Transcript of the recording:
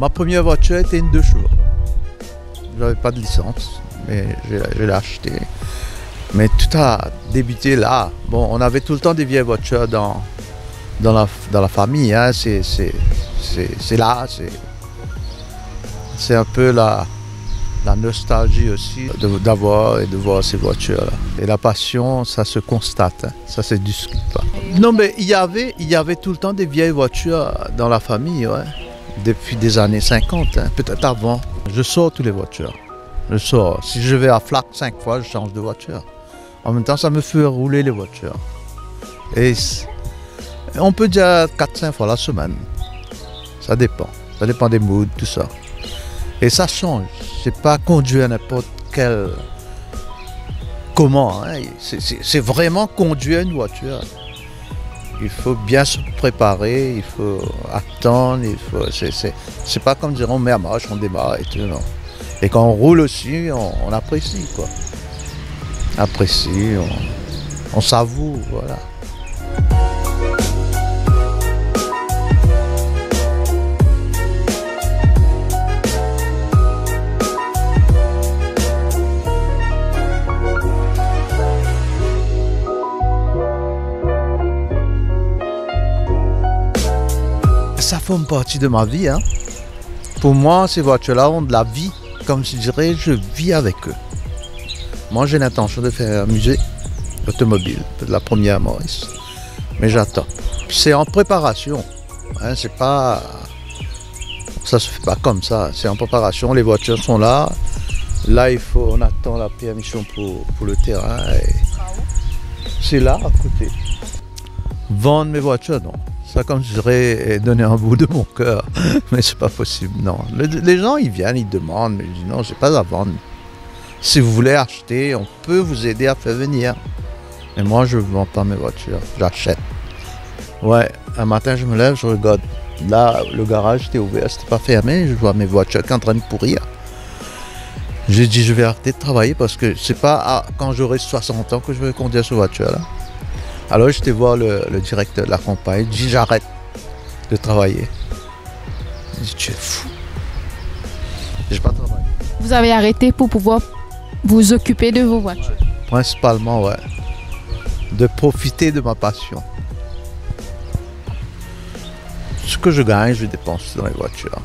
Ma première voiture était une deux chevaux. J'avais pas de licence, mais je l'ai acheté. Mais tout a débuté là. Bon, on avait tout le temps des vieilles voitures dans, dans, la, dans la famille. Hein. C'est là. C'est un peu la, la nostalgie aussi d'avoir et de voir ces voitures-là. Et la passion, ça se constate, hein. ça se discute pas. Non, mais il y, avait, il y avait tout le temps des vieilles voitures dans la famille, ouais. Depuis des années 50, hein. peut-être avant. Je sors toutes les voitures. Je sors. Si je vais à Flac cinq fois, je change de voiture. En même temps, ça me fait rouler les voitures. Et on peut dire 4-5 fois la semaine. Ça dépend. Ça dépend des moods, tout ça. Et ça change. C'est pas conduire n'importe quel. Comment hein? C'est vraiment conduire une voiture. Il faut bien se préparer, il faut attendre, il faut. C'est pas comme dire on met à marche, on démarre et tout. Et quand on roule aussi, on, apprécie, quoi. Apprécie, on, on savoure, voilà. Ça forme partie de ma vie. Hein. Pour moi, ces voitures-là ont de la vie. Comme je dirais, je vis avec eux. Moi, j'ai l'intention de faire un musée automobile, de la première Maurice. Mais j'attends. C'est en préparation. Hein, c'est pas. Ça se fait pas comme ça. C'est en préparation. Les voitures sont là. Là, il faut. On attend la permission pour, pour le terrain. C'est là, à côté. Vendre mes voitures, non. Ça, comme je dirais, donner un bout de mon cœur. Mais c'est pas possible, non. Les gens, ils viennent, ils demandent, mais je dis non, j'ai pas à vendre. Si vous voulez acheter, on peut vous aider à faire venir. Mais moi, je ne vends pas mes voitures, j'achète. Ouais, un matin, je me lève, je regarde. Là, le garage était ouvert, c'était pas fermé, je vois mes voitures qui en train de pourrir. J'ai dit, je vais arrêter de travailler parce que c'est pas quand j'aurai 60 ans que je vais conduire cette voiture-là. Alors j'étais voir le, directeur de la compagnie, dit j'arrête de travailler. Il dit tu es fou. J'ai pas travaillé. Vous avez arrêté pour pouvoir vous occuper de vos voitures Principalement, ouais. De profiter de ma passion. Ce que je gagne, je dépense dans les voitures.